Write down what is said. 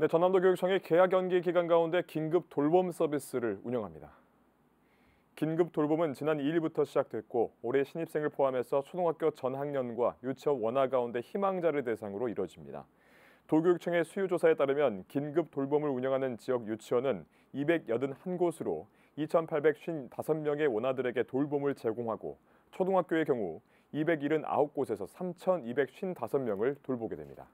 네, 전남도 교육청이 계약 연기 기간 가운데 긴급 돌봄 서비스를 운영합니다. 긴급 돌봄은 지난 2일부터 시작됐고 올해 신입생을 포함해서 초등학교 전 학년과 유치원 원화 가운데 희망자를 대상으로 이뤄집니다. 도교육청의 수요조사에 따르면 긴급 돌봄을 운영하는 지역 유치원은 281곳으로 2,855명의 원아들에게 돌봄을 제공하고 초등학교의 경우 279곳에서 3,255명을 돌보게 됩니다.